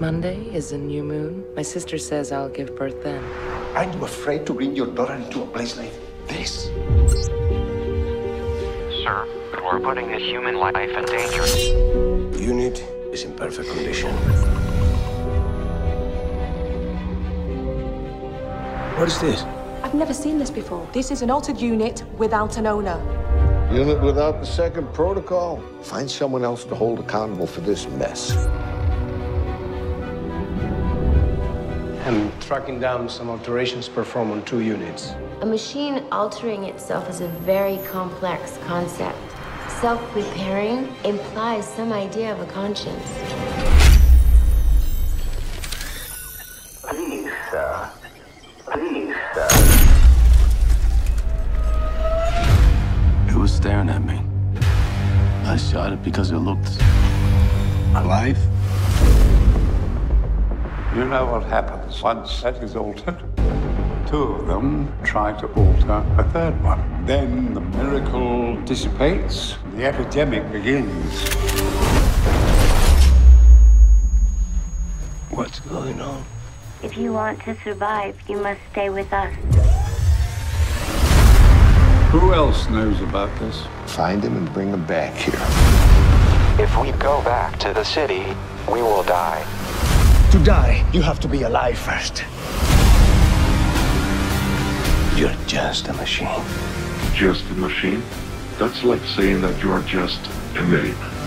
Monday is a new moon. My sister says I'll give birth then. Aren't you afraid to bring your daughter into a place like this? Sir, we're putting a human life in danger. The Unit is in perfect condition. What is this? I've never seen this before. This is an altered unit without an owner. Unit without the second protocol. Find someone else to hold accountable for this mess. Tracking down some alterations performed on two units. A machine altering itself is a very complex concept. Self-repairing implies some idea of a conscience. Please, sir. Please, sir. It was staring at me. I shot it because it looked alive. You know what happens once that is altered? Two of them try to alter a third one. Then the miracle dissipates, the epidemic begins. What's going on? If you want to survive, you must stay with us. Who else knows about this? Find him and bring him back here. If we go back to the city, we will die. To die, you have to be alive first. You're just a machine. Just a machine? That's like saying that you are just a name.